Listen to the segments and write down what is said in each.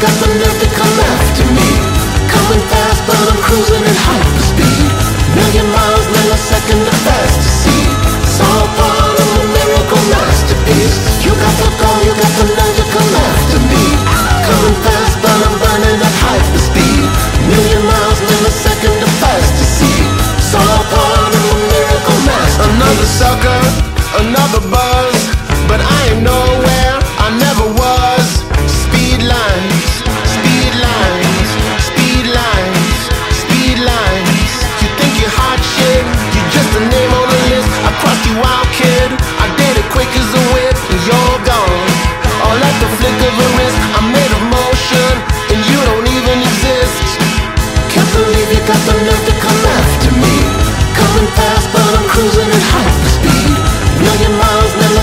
got the nerve to come after me. Coming fast but I'm cruising at hyperspeed Million miles, million second, of fast to see It's all part of a miracle masterpiece. You got the goal, you got the nerve to come after me. Coming fast but I'm burning at hyperspeed Million miles, million second, of fast to see part of a miracle masterpiece. Another sucker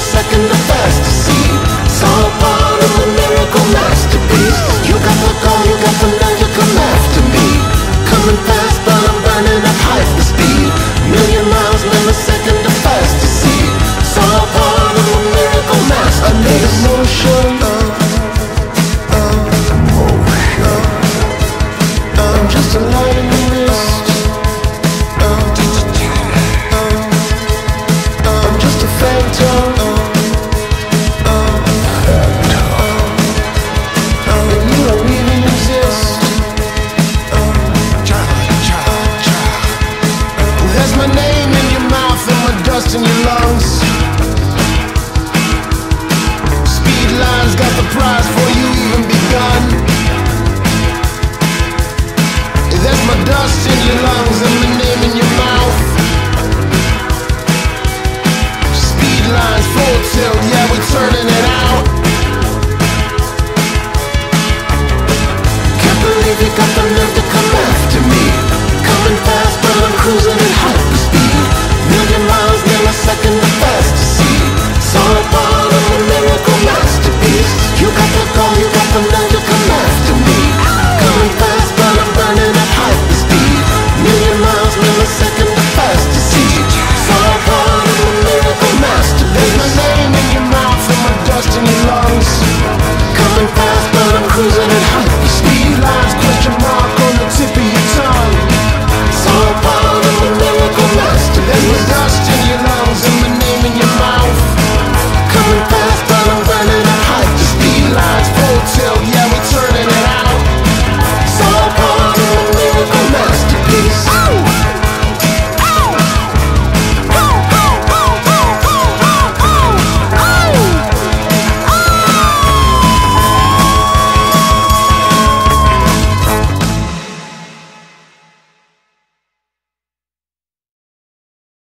second to first to see. Saw part of a miracle masterpiece. You got the goal, you got the nerve, you come after me. Coming fast but I'm burning at half the speed. Million miles, never second to first to see. Saw part of a miracle masterpiece. I need emotion I'm just a light in this Dust in